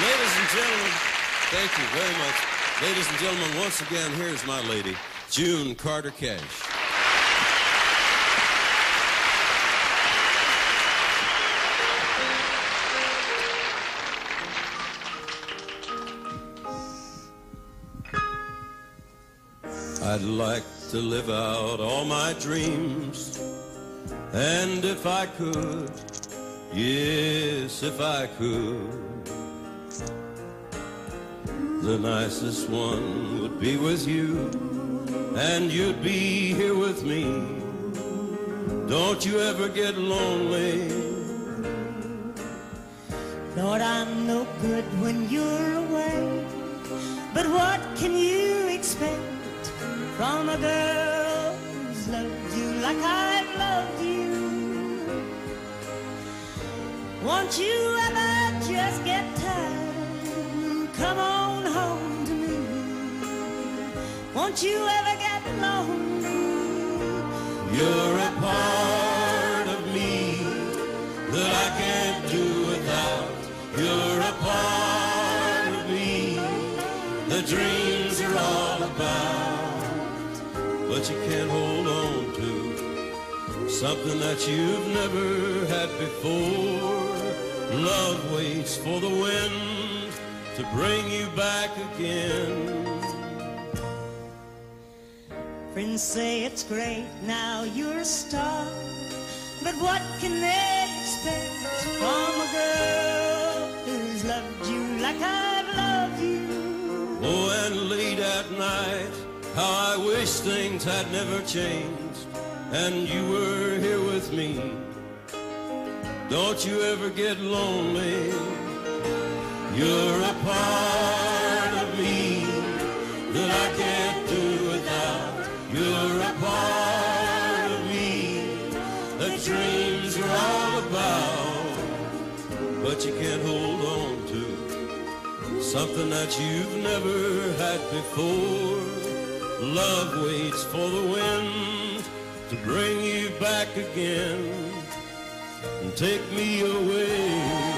Ladies and gentlemen, thank you very much. Ladies and gentlemen, once again, here's my lady, June Carter Cash. I'd like to live out all my dreams. And if I could, yes, if I could, the nicest one would be with you. And you'd be here with me. Don't you ever get lonely. Lord, I'm no good when you're away. But what can you expect? from a girl who's loved you like I've loved you. Won't you ever just get tired? Come on Won't you ever get lonely? You're a part of me that I can't do without. You're a part of me. The dreams are all about but you can't hold on to something that you've never had before. Love waits for the wind to bring you back again. Friends say it's great, now you're a star. But what can they expect from a girl who's loved you like I've loved you? Oh, and late at night how I wish things had never changed and you were here with me. Don't you ever get lonely. You're a part of me that I can't that dreams are all about. But you can't hold on to something that you've never had before. Love waits for the wind to bring you back again and take me away.